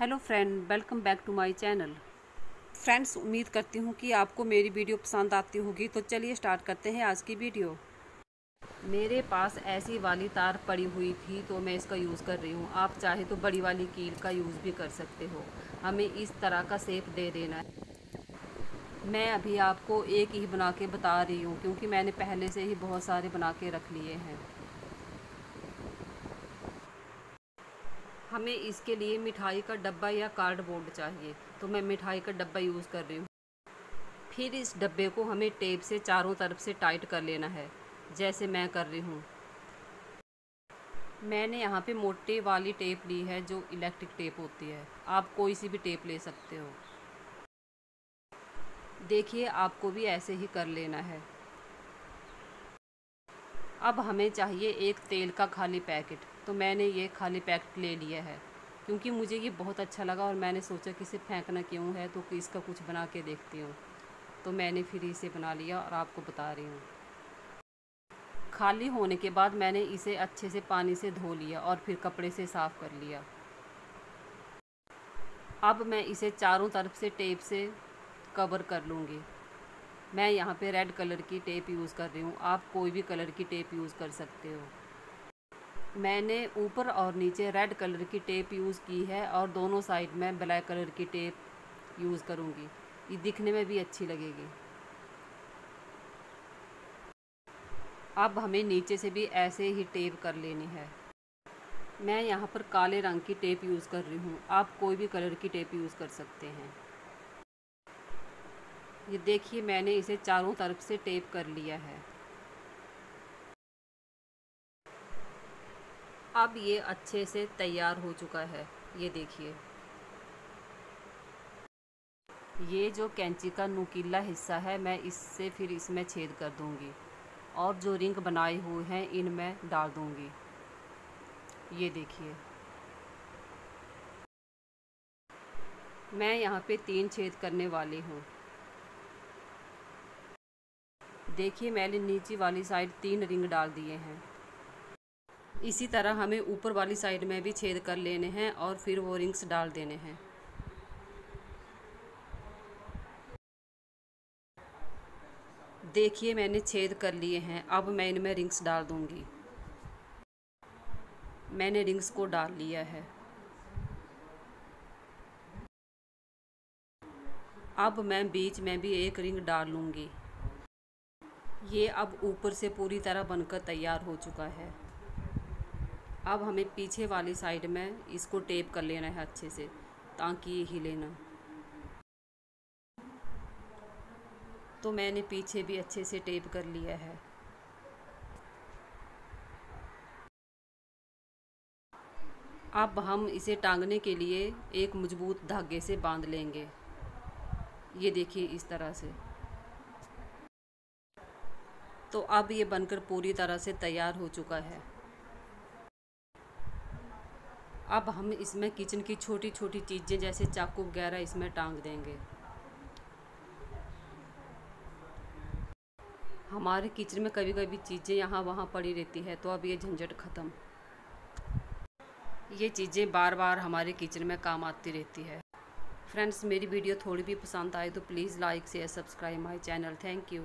Hello friend welcome back to my channel friends उम्मीद करती हूँ कि आपको मेरी वीडियो पसंद आती होगी तो चलिए स्टार्ट करते हैं आज की वीडियो। मेरे पास ऐसी वाली तार पड़ी हुई थी तो मैं इसका यूज़ कर रही हूँ। आप चाहे तो बड़ी वाली कील का यूज़ भी कर सकते हो। हमें इस तरह का सेप दे देना है। मैं अभी आपको एक ही बना के बता रही हूँ, क्योंकि मैंने पहले से ही बहुत सारे बना के रख लिए हैं। हमें इसके लिए मिठाई का डब्बा या कार्डबोर्ड चाहिए। तो मैं मिठाई का डब्बा यूज़ कर रही हूँ। फिर इस डब्बे को हमें टेप से चारों तरफ़ से टाइट कर लेना है, जैसे मैं कर रही हूँ। मैंने यहाँ पे मोटे वाली टेप ली है, जो इलेक्ट्रिक टेप होती है। आप कोई सी भी टेप ले सकते हो। देखिए, आपको भी ऐसे ही कर लेना है। अब हमें चाहिए एक तेल का खाली पैकेट तो मैंने ये खाली पैकेट ले लिया है। क्योंकि मुझे ये बहुत अच्छा लगा और मैंने सोचा कि इसे फेंकना क्यों है तो इसका कुछ बना के देखती हूँ। तो मैंने फिर इसे बना लिया और आपको बता रही हूँ। खाली होने के बाद मैंने इसे अच्छे से पानी से धो लिया और फिर कपड़े से साफ़ कर लिया। अब मैं इसे चारों तरफ़ से टेप से कवर कर लूँगी। मैं यहाँ पे रेड कलर की टेप यूज़ कर रही हूँ। आप कोई भी कलर की टेप यूज़ कर सकते हो। मैंने ऊपर और नीचे रेड कलर की टेप यूज़ की है और दोनों साइड में ब्लैक कलर की टेप यूज़ करूँगी। ये दिखने में भी अच्छी लगेगी। अब हमें नीचे से भी ऐसे ही टेप कर लेनी है। मैं यहाँ पर काले रंग की टेप यूज़ कर रही हूँ। आप कोई भी कलर की टेप यूज़ कर सकते हैं। ये देखिए, मैंने इसे चारों तरफ़ से टेप कर लिया है। अब ये अच्छे से तैयार हो चुका है। ये देखिए। ये जो कैंची का नुकीला हिस्सा है, मैं इससे फिर इसमें छेद कर दूँगी। और जो रिंग बनाए हुए हैं, इनमें डाल दूँगी। ये देखिए। मैं यहाँ पे तीन छेद करने वाली हूँ। देखिए, मैंने नीचे वाली साइड तीन रिंग डाल दिए हैं। इसी तरह हमें ऊपर वाली साइड में भी छेद कर लेने हैं और फिर वो रिंग्स डाल देने हैं। देखिए, मैंने छेद कर लिए हैं। अब मैं इनमें रिंग्स डाल दूँगी। मैंने रिंग्स को डाल लिया है। अब मैं बीच में भी एक रिंग डाल लूँगी। ये अब ऊपर से पूरी तरह बनकर तैयार हो चुका है। अब हमें पीछे वाली साइड में इसको टेप कर लेना है अच्छे से, ताकि ये हिले ना। तो मैंने पीछे भी अच्छे से टेप कर लिया है। अब हम इसे टांगने के लिए एक मज़बूत धागे से बाँध लेंगे। ये देखिए इस तरह से। तो अब ये बनकर पूरी तरह से तैयार हो चुका है। अब हम इसमें किचन की छोटी छोटी चीज़ें जैसे चाकू वगैरह इसमें टांग देंगे। हमारे किचन में कभी कभी चीज़ें यहाँ वहाँ पड़ी रहती है तो अब ये झंझट ख़त्म। ये चीज़ें बार बार हमारे किचन में काम आती रहती है। फ्रेंड्स, मेरी वीडियो थोड़ी भी पसंद आए तो please like, share, subscribe my channel. Thank you.